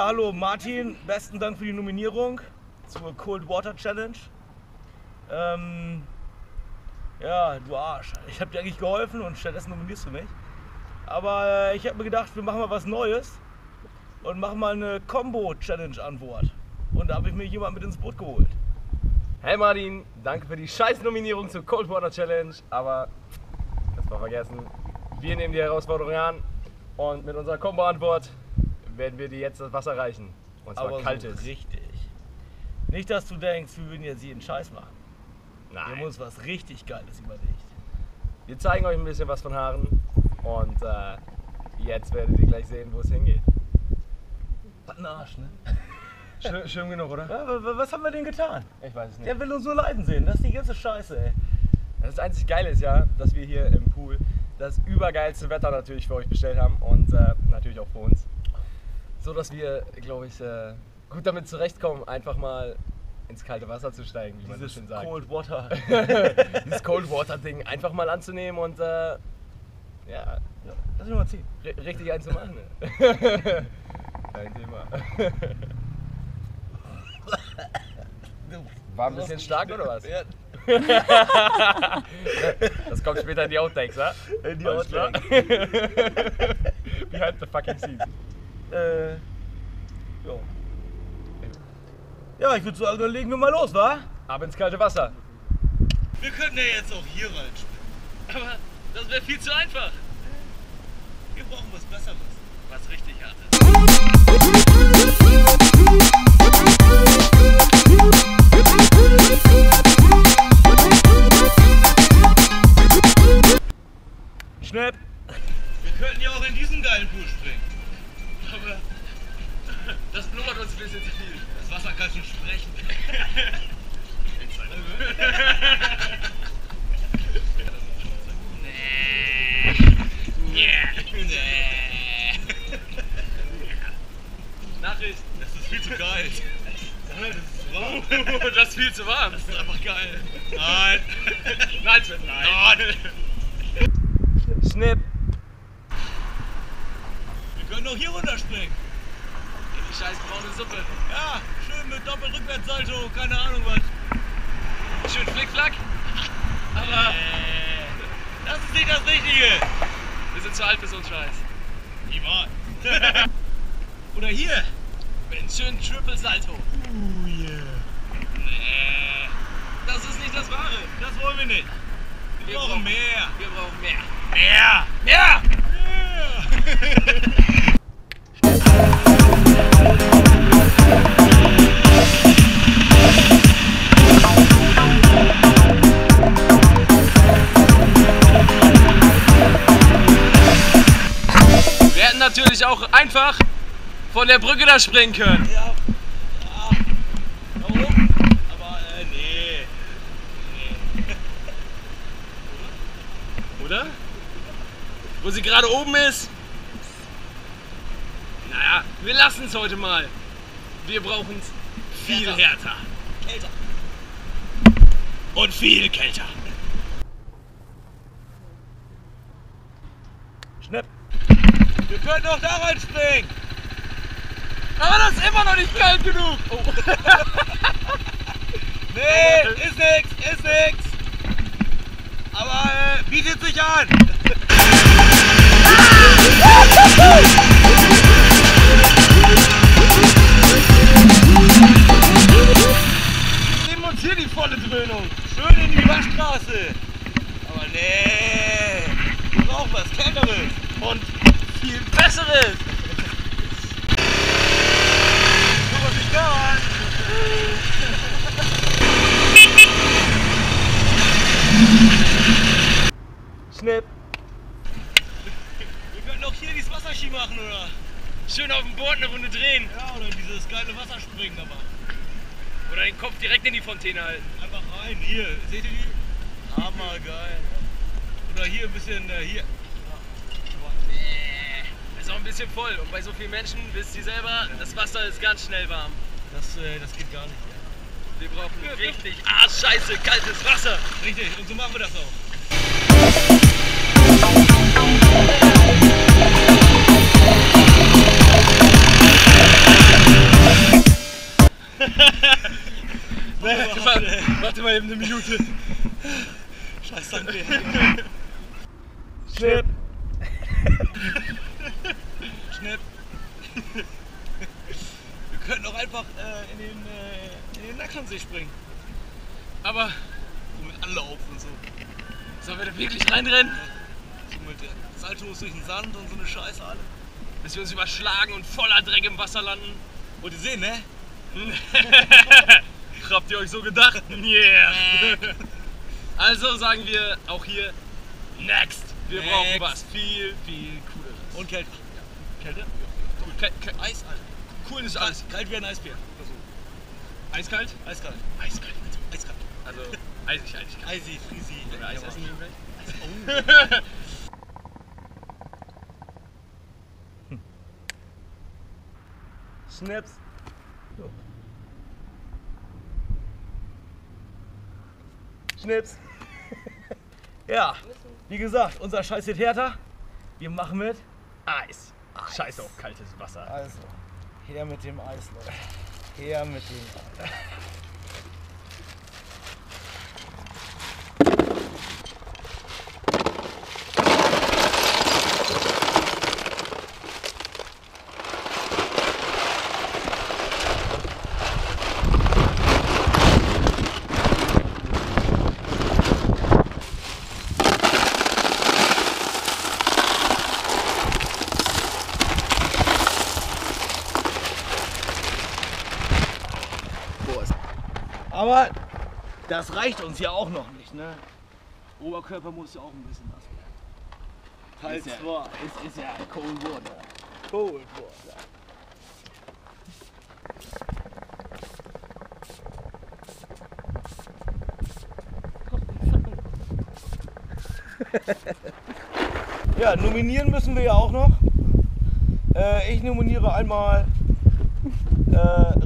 hallo Martin, besten Dank für die Nominierung zur Cold Water Challenge. Ähm, ja, du Arsch. Ich habe dir eigentlich geholfen und stattdessen nominierst du mich. Aber äh, ich habe mir gedacht, wir machen mal was Neues und machen mal eine Combo-Challenge an Bord. Und da habe ich mir jemand mit ins Boot geholt. Hey Martin, danke für die scheiß Nominierung zur Cold Water Challenge, aber das war vergessen. Wir nehmen die Herausforderung an und mit unserer Combo-Antwort werden wir dir jetzt das Wasser reichen. Und zwar Aber kaltes. so richtig. Nicht, dass du denkst, wir würden jetzt jeden Scheiß machen. Wir haben Nein. uns was richtig Geiles überlegt. Wir zeigen euch ein bisschen was von Haaren und äh, jetzt werdet ihr gleich sehen, wo es hingeht. Was ein Arsch, ne? Schön, schön genug, oder? Ja, was haben wir denn getan? Ich weiß es nicht. Der will uns nur leiden sehen. Das ist die ganze Scheiße, ey. Das einzig Geile ist ja, dass wir hier im Pool das übergeilste Wetter natürlich für euch bestellt haben und äh, natürlich auch für uns. So dass wir, glaube ich, äh, gut damit zurechtkommen, einfach mal ins kalte Wasser zu steigen, wie man so Dieses schön sagt. Cold Water. Dieses Cold Water Ding einfach mal anzunehmen und äh, ja, Ja, lass mich mal ziehen. ri- richtig eins zu machen. Ne? Kein Thema. War ein bisschen stark oder was? Ja, Das kommt später in die Outtakes, ja? in die. Outtakes. Behind the fucking scenes. Äh, ja. Ja, ich würde sagen, dann legen wir mal los, wa? Ab ins kalte Wasser. Wir könnten ja jetzt auch hier reinspringen. Aber das wäre viel zu einfach. Wir brauchen was Besseres. Was richtig hartes. Bisschen zu viel. Das Wasser kann schon sprechen. Nachricht. Das ist viel zu kalt. Das ist warm. das ist viel zu warm. Das ist einfach geil. Nein. Nein, Sven, nein. Schnipp. Wir können auch hier runterspringen. Die scheiß braune Suppe. Ja, schön mit Doppelrückwärtssalto, keine Ahnung was. Schön Flickflack. Aber Äh, das ist nicht das Richtige. wir sind zu alt für so einen Scheiß. Niemals. Oder hier. Mit einem schönen Triple Salto. Oh yeah. Nee. Das ist nicht das Wahre. Das wollen wir nicht. Wir, Wir brauchen brauchen- mehr. Wir brauchen mehr. Mehr. Mehr! Mehr. Natürlich auch einfach von der Brücke da springen können. Ja. ja. Warum? Aber äh, nee. Oder? Wo sie gerade oben ist? Naja, wir lassen es heute mal. Wir brauchen es viel Härter. härter. Kälter. Und viel kälter. Schnapp. Wir können doch da reinspringen. Aber das ist immer noch nicht kalt genug. Oh. Nee, ist nix, ist nix. Aber äh, bietet sich an. geile Wasserspringen da machen. Oder den Kopf direkt in die Fontäne halten. Einfach rein, hier, seht ihr die? Hammergeil. Oder hier ein bisschen, äh, hier. Nee. Ist auch ein bisschen voll. Und bei so vielen Menschen, wisst ihr selber, das Wasser ist ganz schnell warm. Das, äh, das geht gar nicht. Wir brauchen richtig arschscheiße kaltes Wasser. Richtig, und so machen wir das auch. Mal eben eine Minute. Scheiß danke. Schnipp. Schnipp. Wir könnten auch einfach äh, in den, äh, den Nackensee springen. Aber so mit Anlauf und so. Sollen wir da wirklich reinrennen? So mit der Saltos durch den Sand und so eine Scheiße alle. Bis wir uns überschlagen und voller Dreck im Wasser landen. Wollt ihr sehen, ne? Habt ihr euch so gedacht? Yeah! Also sagen wir auch hier Next! Wir Next. brauchen was viel, viel cooleres. Und Kälte. Kälte? Ja. Cool. Kälte, Kälte. Eis, Alter. Cool ist alles. Kalt wie ein Eisbär. Eiskalt? Eiskalt. Eiskalt. Eiskalt. Also eisig, eisig. Eisi, Frisi. Wollen wir Eis Ja, essen Oh. gleich? Schnips. So. Schnips. ja, wie gesagt, unser Scheiß wird härter. Wir machen mit. Eis. Scheiß auf kaltes Wasser. Also, her mit dem Eis, Leute. Her mit dem Eis. Aber das reicht uns ja auch noch nicht, ne? Oberkörper muss ja auch ein bisschen nass werden. Teil Ist ja- 2. Es ist ja Cold Water. Cold Water. ja, nominieren müssen wir ja auch noch. Äh, ich nominiere einmal äh,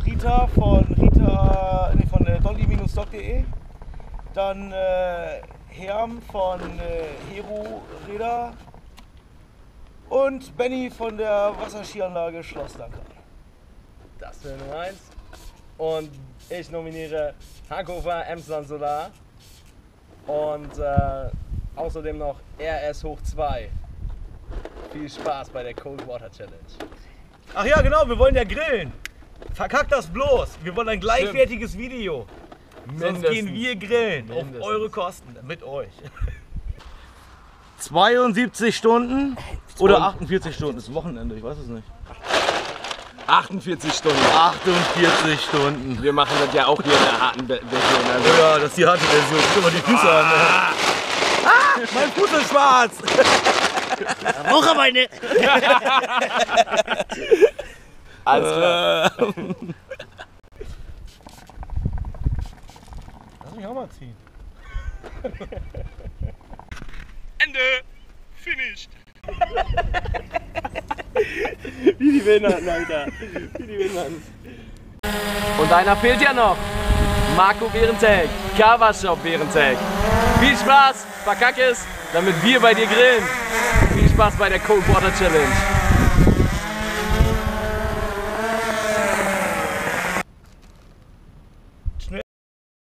Rita von Rita, nee, von äh, dolly-stock.de. Dann äh, Herm von äh, Hero Räder und Benny von der Wasserskianlage Schloss Lanka. Das wäre Nummer 1. Und ich nominiere Hankover Emsland Solar. Und äh, außerdem noch RS hoch 2. Viel Spaß bei der Cold Water Challenge. Ach ja, genau, wir wollen ja grillen. Verkackt das bloß. Wir wollen ein gleichwertiges Video. Sonst gehen wir grillen. Mindestens. Auf eure Kosten. Mit euch. 72 Stunden oder 48 Stunden. Das ist Wochenende, ich weiß es nicht. 48 Stunden. 48 Stunden. Wir machen das ja auch hier in der harten Version. Also Ja, das ist die harte Version. Guck mal die Füße an. Ah, mein Fuß ist schwarz. Raucherbeine. alles klar. mich auch mal ziehen. Ende! Finished! Wie die Behinderten, Alter. Wie die Behinderten. Und einer fehlt ja noch. Marco Behrentek, Covershop Behrentek. Viel Spaß, verkack es, damit wir bei dir grillen. Viel Spaß bei der Cold Water Challenge.